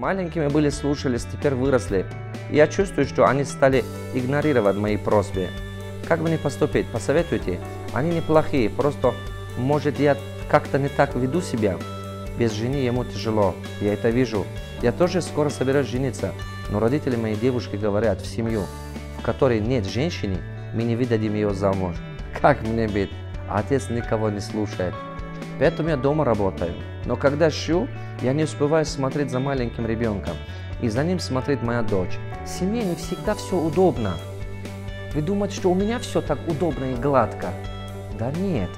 Маленькими были, слушались, теперь выросли. Я чувствую, что они стали игнорировать мои просьбы. Как мне поступить? Посоветуйте. Они неплохие, просто, может, я как-то не так веду себя. Без жены ему тяжело, я это вижу. Я тоже скоро собираюсь жениться, но родители моей девушки говорят в семью, в которой нет женщины, мы не выдадим ее замуж. Как мне быть? Отец никого не слушает. Поэтому я дома работаю. Но когда шью, я не успеваю смотреть за маленьким ребенком. И за ним смотрит моя дочь. В семье не всегда все удобно. Вы думаете, что у меня все так удобно и гладко? Да нет.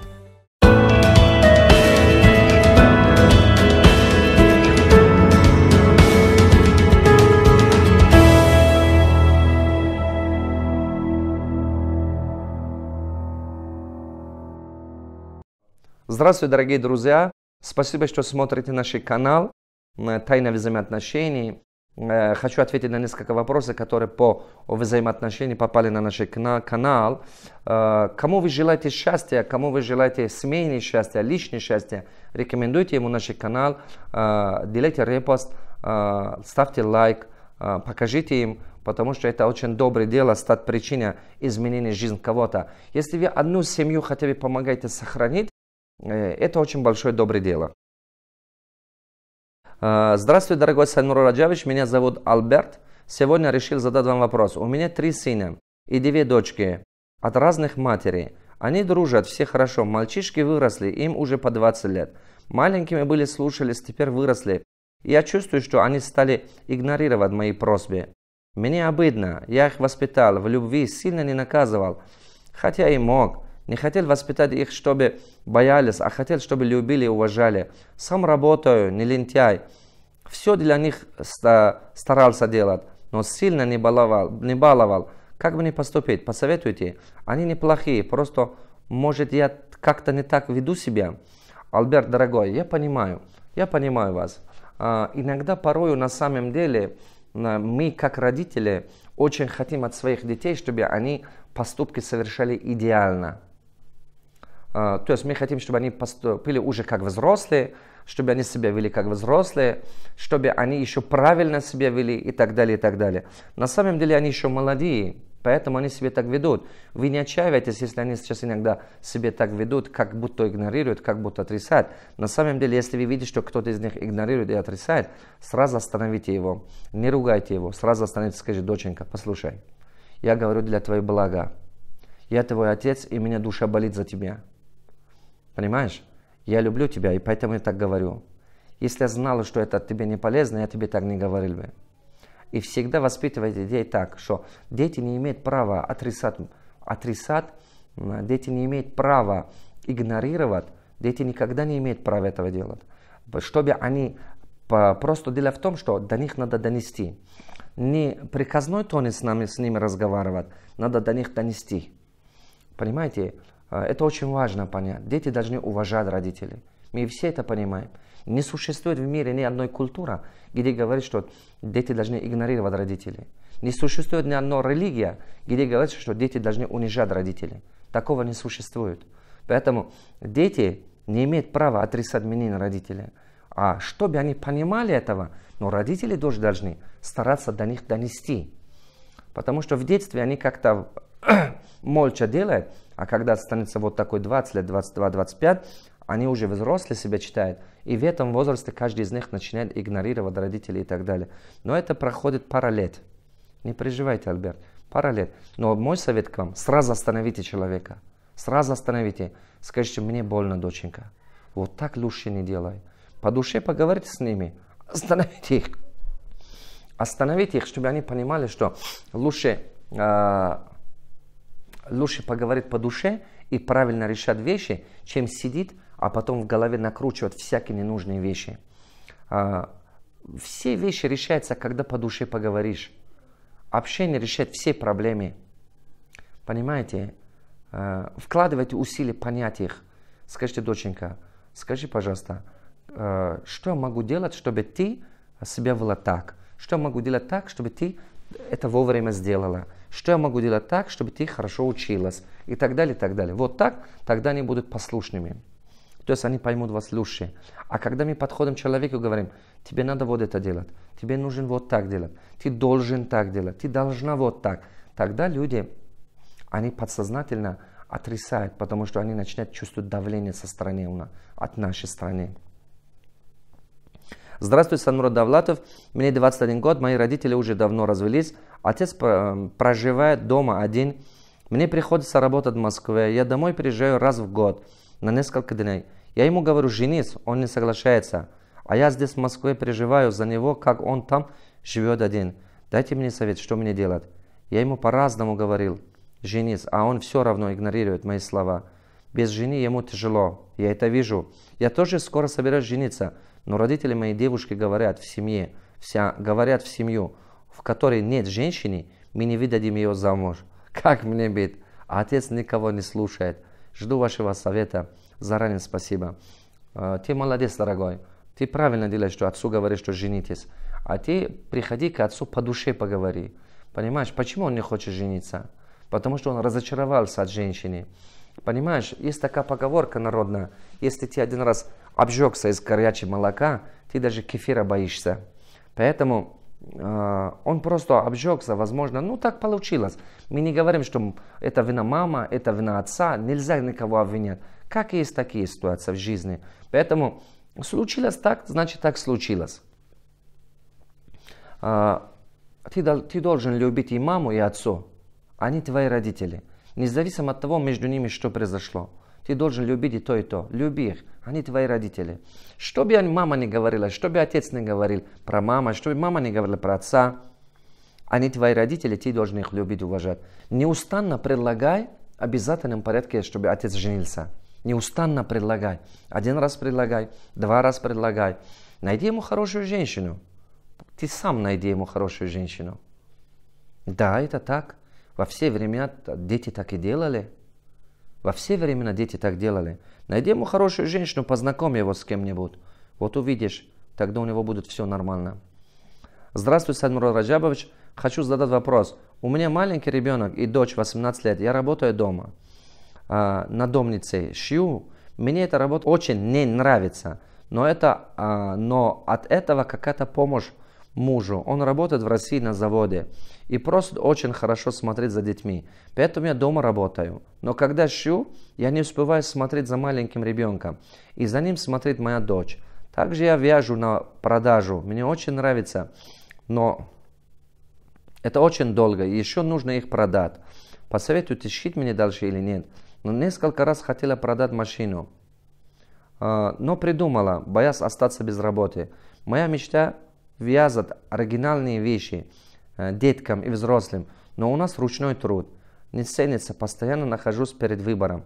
Здравствуйте, дорогие друзья! Спасибо, что смотрите наш канал э, «Тайна взаимоотношений». Э, хочу ответить на несколько вопросов, которые по взаимоотношениям попали на наш канал. Э, кому вы желаете счастья, кому вы желаете семейное счастье, личное счастье, рекомендуйте ему наш канал, делайте репост, ставьте лайк, покажите им, потому что это очень доброе дело, стать причиной изменения жизни кого-то. Если вы одну семью хотя бы помогаете сохранить, это очень большое доброе дело. Э, здравствуй, дорогой Сайнур Раджавич, меня зовут Альберт. Сегодня решил задать вам вопрос. У меня три сына и две дочки от разных матерей. Они дружат, все хорошо. Мальчишки выросли, им уже по 20 лет. Маленькими были, слушались, теперь выросли. Я чувствую, что они стали игнорировать мои просьбы. Мне обидно, я их воспитал, в любви сильно не наказывал. Хотя и мог. Не хотел воспитать их, чтобы боялись, а хотел, чтобы любили и уважали. Сам работаю, не лентяй. Все для них старался делать, но сильно не баловал. Не баловал. Как мне поступить? Посоветуйте. Они неплохие, просто, может, я как-то не так веду себя. Альберт, дорогой, я понимаю, я понимаю вас. А, иногда, порою, на самом деле, мы, как родители, очень хотим от своих детей, чтобы они поступки совершали идеально. А, то есть мы хотим, чтобы они поступили уже как взрослые, чтобы они себя вели как взрослые, чтобы они еще правильно себя вели и так далее, и так далее. На самом деле они еще молодые, поэтому они себя так ведут. Вы не отчаивайтесь, если они сейчас иногда себя так ведут, как будто игнорируют, как будто отрицают. На самом деле, если вы видите, что кто-то из них игнорирует и отрицает, сразу остановите его, не ругайте его, сразу остановите, скажите, доченька, послушай, я говорю для твоего блага. Я твой отец, и меня душа болит за тебя. Понимаешь? Я люблю тебя, и поэтому я так говорю. Если я знала, что это тебе не полезно, я тебе так не говорил бы. И всегда воспитывайте детей так, что дети не имеют права отрицать, отрицать, дети не имеют права игнорировать, дети никогда не имеют права этого делать. Чтобы они... Просто дело в том, что до них надо донести. Не приказной тоне с нами, с ними разговаривать, надо до них донести. Понимаете? А, это очень важно понять. Дети должны уважать родителей. Мы все это понимаем. Не существует в мире ни одной культуры, где говорит, что дети должны игнорировать родителей. Не существует ни одной религия, где говорит, что дети должны унижать родителей. Такого не существует. Поэтому дети не имеют права отрицать мнение родителей. А чтобы они понимали этого, но родители тоже должны стараться до них донести. Потому что в детстве они как-то молча делают, а когда становится вот такой 20 лет, 22, 25, они уже взрослые себя читают. И в этом возрасте каждый из них начинает игнорировать родителей и так далее. Но это проходит пара лет. Не переживайте, Альберт. Пара лет. Но мой совет к вам, сразу остановите человека. Сразу остановите. Скажите, мне больно, доченька. Вот так лучше не делай. По душе поговорите с ними. Остановите их. Остановите их, чтобы они понимали, что лучше э, лучше поговорить по душе и правильно решать вещи, чем сидит, а потом в голове накручивать всякие ненужные вещи. А, все вещи решаются, когда по душе поговоришь. Общение решает все проблемы. Понимаете? А, вкладывайте усилия понять их. Скажите, доченька, скажи, пожалуйста, а, что я могу делать, чтобы ты себя вела так? Что я могу делать так, чтобы ты это вовремя сделала? Что я могу делать так, чтобы ты хорошо училась? И так далее, и так далее. Вот так, тогда они будут послушными. То есть они поймут вас лучше. А когда мы подходим к человеку и говорим, тебе надо вот это делать, тебе нужен вот так делать, ты должен так делать, ты должна вот так, тогда люди, они подсознательно отрицают, потому что они начинают чувствовать давление со стороны, от нашей страны. Здравствуйте, Санмурат Давлатов. Мне 21 год, мои родители уже давно развелись. Отец э, проживает дома один. Мне приходится работать в Москве. Я домой приезжаю раз в год на несколько дней. Я ему говорю, женись, он не соглашается. А я здесь в Москве переживаю за него, как он там живет один. Дайте мне совет, что мне делать. Я ему по-разному говорил, женись, а он все равно игнорирует мои слова. Без жены ему тяжело, я это вижу. Я тоже скоро собираюсь жениться, но родители моей девушки говорят в семье, вся, говорят в семью, в которой нет женщины, мы не выдадим ее замуж. Как мне быть? А отец никого не слушает. Жду вашего совета. Заранее спасибо. А, ты молодец, дорогой. Ты правильно делаешь, что отцу говоришь, что женитесь. А ты приходи к отцу по душе поговори. Понимаешь, почему он не хочет жениться? Потому что он разочаровался от женщины. Понимаешь, есть такая поговорка народная. Если ты один раз обжегся из горячего молока, ты даже кефира боишься. Поэтому э, он просто обжегся, возможно, ну так получилось. Мы не говорим, что это вина мама, это вина отца, нельзя никого обвинять. Как есть такие ситуации в жизни. Поэтому случилось так, значит так случилось. Э, ты, ты должен любить и маму, и отцу. Они твои родители. Независимо от того, между ними что произошло. Ты должен любить и то, и то. Люби их. Они твои родители. Что бы мама не говорила, что бы отец не говорил про маму, что бы мама не говорила про отца, они твои родители, ты должен их любить, уважать. Неустанно предлагай обязательном порядке, чтобы отец женился. Неустанно предлагай. Один раз предлагай, два раз предлагай. Найди ему хорошую женщину. Ты сам найди ему хорошую женщину. Да, это так. Во все времена дети так и делали. Во все времена дети так делали. Найди ему хорошую женщину, познакомь его с кем-нибудь. Вот увидишь, тогда у него будет все нормально. Здравствуй, Садмур Раджабович. Хочу задать вопрос. У меня маленький ребенок и дочь 18 лет. Я работаю дома. А, на домнице шью. Мне эта работа очень не нравится. Но, это, а, но от этого какая-то помощь мужу. Он работает в России на заводе и просто очень хорошо смотреть за детьми. Поэтому я дома работаю. Но когда шью, я не успеваю смотреть за маленьким ребенком. И за ним смотрит моя дочь. Также я вяжу на продажу. Мне очень нравится. Но это очень долго. Еще нужно их продать. Посоветуйте, шить мне дальше или нет. Но несколько раз хотела продать машину. А, но придумала, боясь остаться без работы. Моя мечта вязать оригинальные вещи деткам и взрослым, но у нас ручной труд. Не ценится, постоянно нахожусь перед выбором.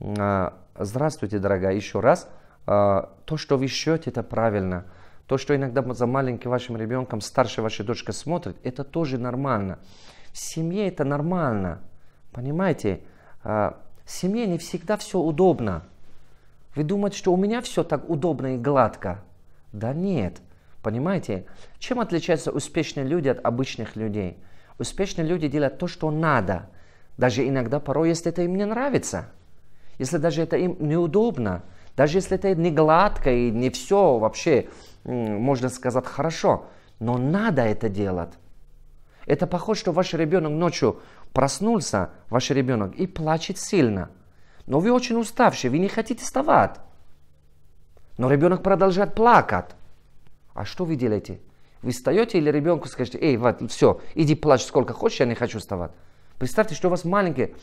Э, здравствуйте, дорогая, еще раз. Э, то, что вы шьете, это правильно. То, что иногда за маленьким вашим ребенком старшая ваша дочка смотрит, это тоже нормально. В семье это нормально. Понимаете? В семье не всегда все удобно. Вы думаете, что у меня все так удобно и гладко? Да нет. Понимаете? Чем отличаются успешные люди от обычных людей? Успешные люди делают то, что надо. Даже иногда, порой, если это им не нравится. Если даже это им неудобно. Даже если это не гладко и не все вообще, можно сказать, хорошо. Но надо это делать. Это похоже, что ваш ребенок ночью проснулся, ваш ребенок, и плачет сильно. Но вы очень уставшие, вы не хотите вставать. Но ребенок продолжает плакать. А что вы делаете? Вы встаете или ребенку скажете, эй, вот, все, иди плачь сколько хочешь, я не хочу вставать. Представьте, что у вас маленький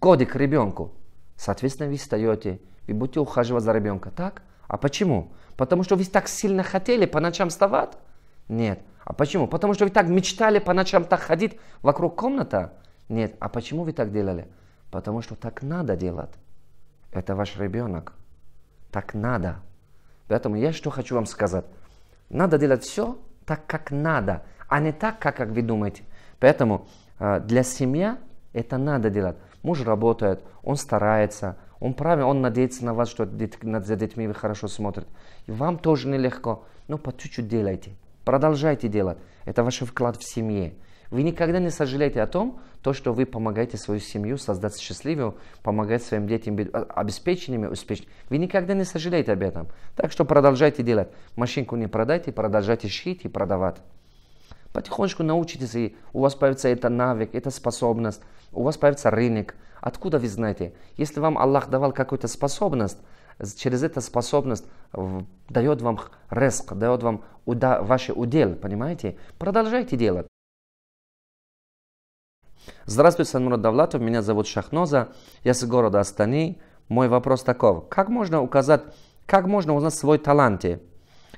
годик ребенку. Соответственно, вы встаете, вы будете ухаживать за ребенком. Так? А почему? Потому что вы так сильно хотели по ночам вставать? Нет. А почему? Потому что вы так мечтали по ночам так ходить вокруг комнаты? Нет. А почему вы так делали? Потому что так надо делать. Это ваш ребенок. Так надо. Поэтому я что хочу вам сказать. Надо делать все так, как надо, а не так, как, как вы думаете. Поэтому э, для семьи это надо делать. Муж работает, он старается, он правильно, он надеется на вас, что за детьми вы хорошо смотрите. И вам тоже нелегко, но по чуть-чуть делайте. Продолжайте делать. Это ваш вклад в семье. Вы никогда не сожалеете о том, то, что вы помогаете свою семью создать счастливую, помогать своим детям быть обеспеченными, успешными. Вы никогда не сожалеете об этом. Так что продолжайте делать. Машинку не продайте, продолжайте шить и продавать. Потихонечку научитесь, и у вас появится эта навык, эта способность, у вас появится рынок. Откуда вы знаете? Если вам Аллах давал какую-то способность, через эту способность дает вам риск, дает вам уда, ваш удел, понимаете? Продолжайте делать. Здравствуйте, Санмурат Давлатов, меня зовут Шахноза, я с города Астани. Мой вопрос таков, как можно указать, как можно узнать свой талант?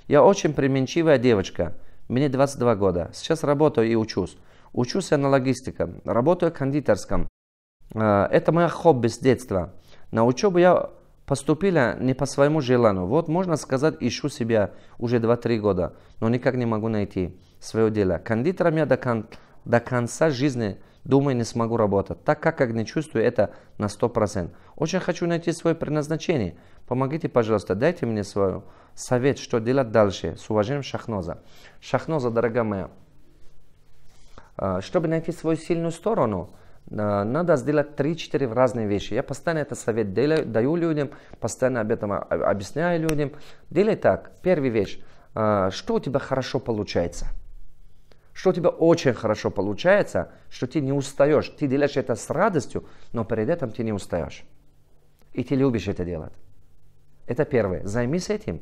Я очень применчивая девочка, мне 22 года, сейчас работаю и учусь. Учусь я на логистике, работаю в кондитерском. Э, это мое хобби с детства. На учебу я поступила не по своему желанию. Вот можно сказать, ищу себя уже 2-3 года, но никак не могу найти свое дело. Кондитером я до, кон, до конца жизни думаю, не смогу работать, так как, как не чувствую это на 100%. Очень хочу найти свое предназначение. Помогите, пожалуйста, дайте мне свой совет, что делать дальше. С уважением, Шахноза. Шахноза, дорогая моя, а, чтобы найти свою сильную сторону, а, надо сделать 3-4 разные вещи. Я постоянно это совет делаю, даю людям, постоянно об этом объясняю людям. Делай так. Первая вещь. А, что у тебя хорошо получается? Что у тебя очень хорошо получается, что ты не устаешь. Ты делаешь это с радостью, но перед этим ты не устаешь. И ты любишь это делать. Это первое. Займись этим.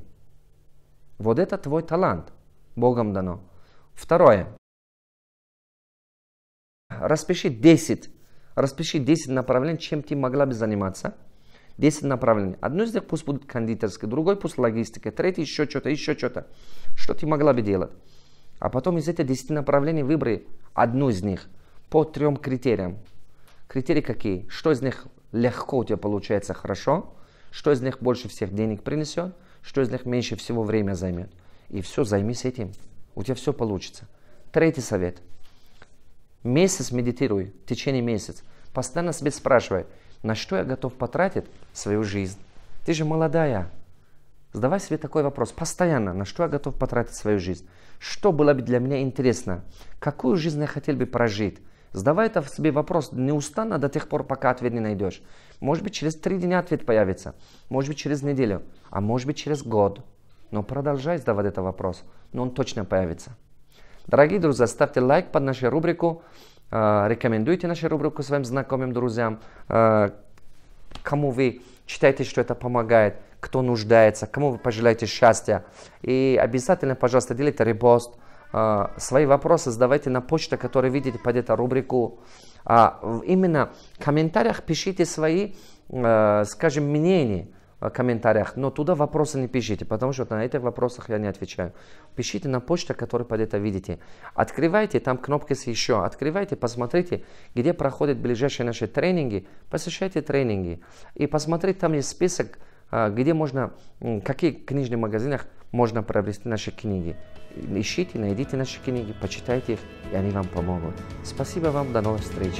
Вот это твой талант. Богом дано. Второе распиши 10, распиши 10 направлений, чем ты могла бы заниматься. 10 направлений. Одно из них пусть будет кондитерское, другой пусть логистика, третий еще что-то, еще что-то. Что ты могла бы делать? А потом из этих 10 направлений выбери одну из них по трем критериям. Критерии какие? Что из них легко у тебя получается хорошо, что из них больше всех денег принесет, что из них меньше всего время займет. И все, займись этим. У тебя все получится. Третий совет – Месяц медитируй, в течение месяца. Постоянно себе спрашивай, на что я готов потратить свою жизнь. Ты же молодая. Задавай себе такой вопрос постоянно, на что я готов потратить свою жизнь. Что было бы для меня интересно? Какую жизнь я хотел бы прожить? Задавай это себе вопрос неустанно до тех пор, пока ответ не найдешь. Может быть, через три дня ответ появится. Может быть, через неделю. А может быть, через год. Но продолжай задавать этот вопрос. Но он точно появится. Дорогие друзья, ставьте лайк под нашу рубрику, э, рекомендуйте нашу рубрику своим знакомым друзьям, э, кому вы считаете, что это помогает, кто нуждается, кому вы пожелаете счастья. И обязательно, пожалуйста, делайте репост. Э, свои вопросы задавайте на почту, которую видите под эту рубрику. А именно в комментариях пишите свои, скажем, мнения комментариях, но туда вопросы не пишите, потому что на этих вопросах я не отвечаю. Пишите на почту, которую под это видите. Открывайте, там кнопка с еще. Открывайте, посмотрите, где проходят ближайшие наши тренинги. Посещайте тренинги. И посмотрите, там есть список, а, где можно, какие книжных магазинах можно приобрести наши книги. Ищите, найдите наши книги, почитайте их, и они вам помогут. Спасибо вам, до новых встреч.